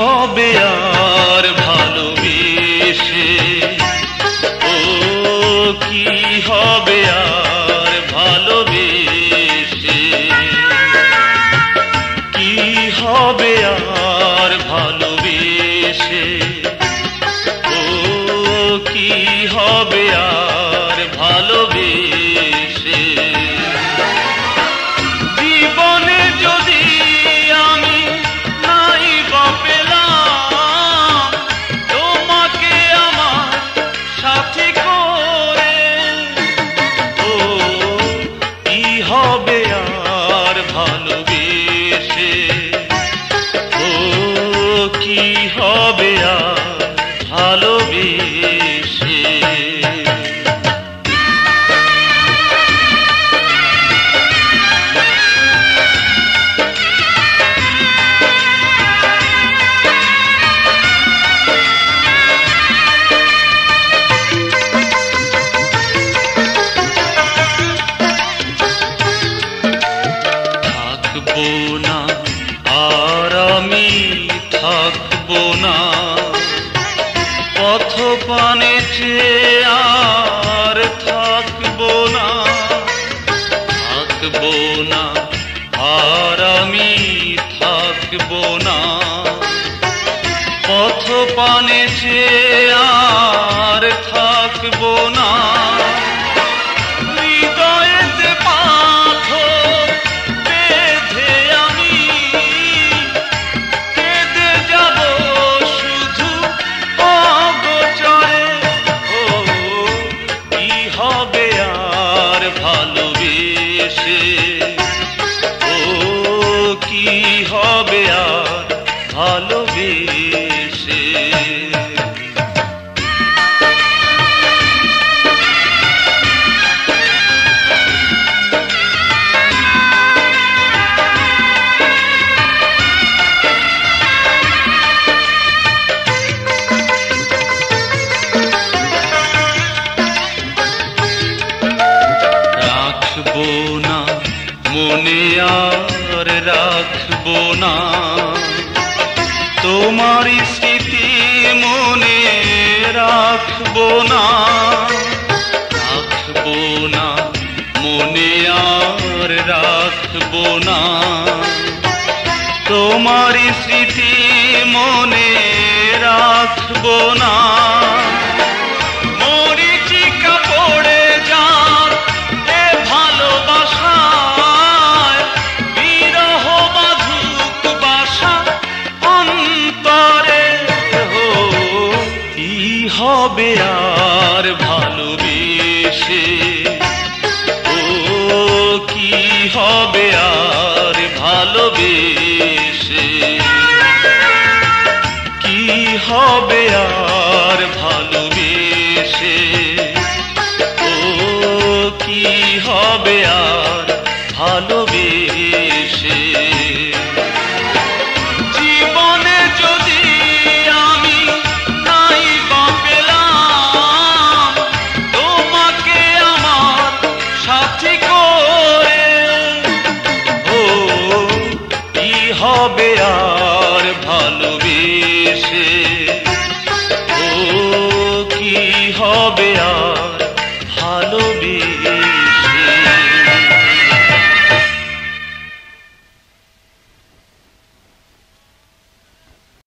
হবে আর ভালোবেসে। ও কি হবে আর হবে আর ভালোবেসে। ও কি হবে আর ভালোবেসে? আমি থাকব না। পথ পানে আর থাকব না। থাকব না, আর আমি থাকব না। পথ পানে আর থাকব না ভালোবেসে। রাখব না মনে আর রাখব না। তোমার স্মৃতি মনে রাখব না রাখব না, মনে আর রাখব না। তোমার স্মৃতি মনে রাখব না হবে আর ভালোবেসে। ও, কি হবে আর ভালোবেসে? কি হবে আর ভালোবেসে? ও, কি হবে আর ಕಿವಿ